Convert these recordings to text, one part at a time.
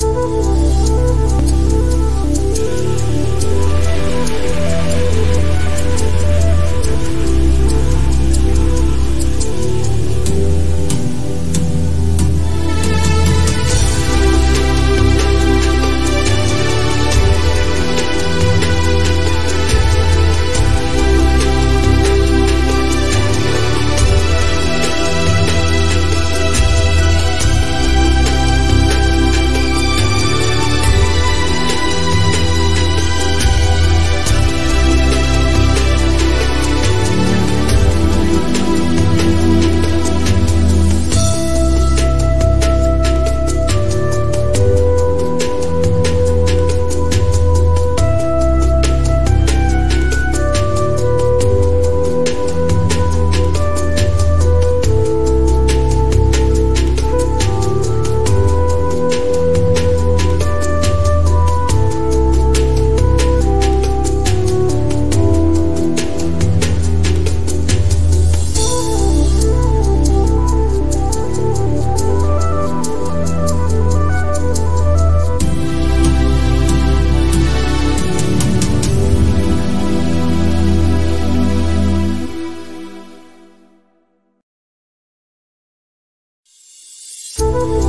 Música Ooh.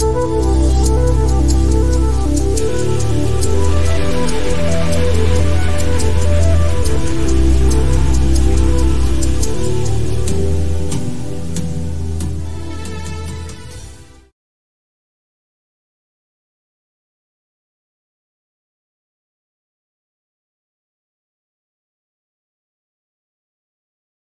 You